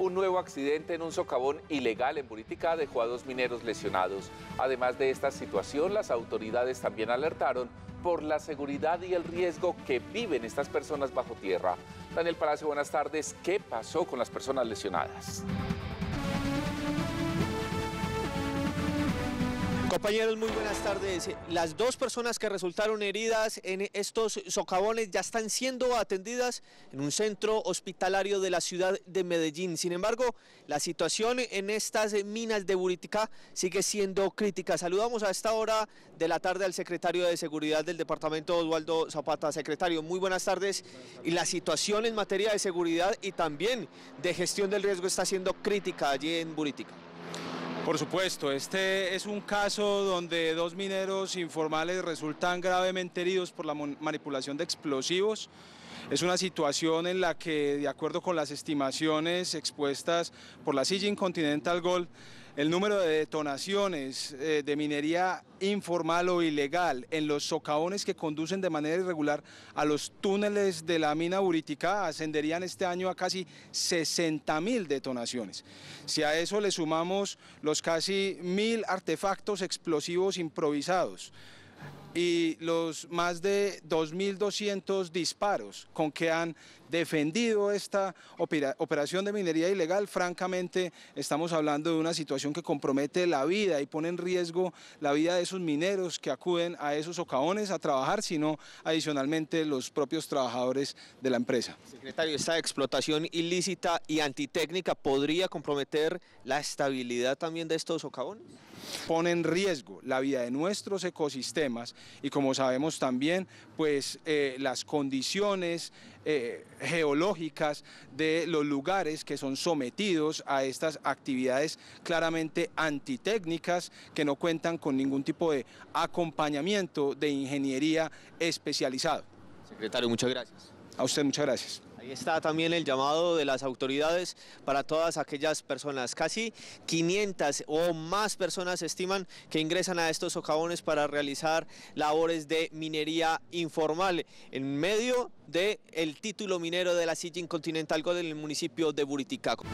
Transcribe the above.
un nuevo accidente en un socavón ilegal en Buritica dejó a dos mineros lesionados. Además de esta situación, las autoridades también alertaron por la seguridad y el riesgo que viven estas personas bajo tierra. Daniel Palacio, buenas tardes. ¿Qué pasó con las personas lesionadas? Compañeros, muy buenas tardes. Las dos personas que resultaron heridas en estos socavones ya están siendo atendidas en un centro hospitalario de la ciudad de Medellín. Sin embargo, la situación en estas minas de Buritica sigue siendo crítica. Saludamos a esta hora de la tarde al secretario de Seguridad del departamento, Oswaldo Zapata. Secretario, muy buenas tardes. Y la situación en materia de seguridad y también de gestión del riesgo está siendo crítica allí en Buritica. Por supuesto, este es un caso donde dos mineros informales resultan gravemente heridos por la manipulación de explosivos. Es una situación en la que, de acuerdo con las estimaciones expuestas por la Sijin Continental Gold, el número de detonaciones eh, de minería informal o ilegal en los socavones que conducen de manera irregular a los túneles de la mina Buritica ascenderían este año a casi 60 mil detonaciones. Si a eso le sumamos los casi mil artefactos explosivos improvisados, y los más de 2.200 disparos con que han defendido esta operación de minería ilegal, francamente estamos hablando de una situación que compromete la vida y pone en riesgo la vida de esos mineros que acuden a esos socavones a trabajar, sino adicionalmente los propios trabajadores de la empresa. Secretario, esta explotación ilícita y antitécnica podría comprometer la estabilidad también de estos socavones pone en riesgo la vida de nuestros ecosistemas y como sabemos también pues eh, las condiciones eh, geológicas de los lugares que son sometidos a estas actividades claramente antitécnicas que no cuentan con ningún tipo de acompañamiento de ingeniería especializado. Secretario, muchas gracias. A usted muchas gracias. Ahí está también el llamado de las autoridades para todas aquellas personas. Casi 500 o más personas estiman que ingresan a estos socavones para realizar labores de minería informal en medio del el título minero de la Sijin Continental en el municipio de Buriticaco.